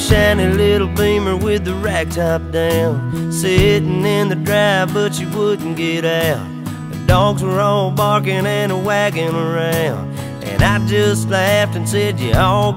shiny little beamer with the rack top down. Sitting in the drive, but she wouldn't get out. The dogs were all barking and wagging around. And I just laughed and said, You all